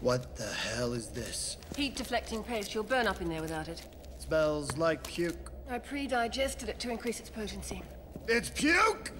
What the hell is this? Heat deflecting paste. You'll burn up in there without it. Smells like puke. I pre-digested it to increase its potency. It's puke!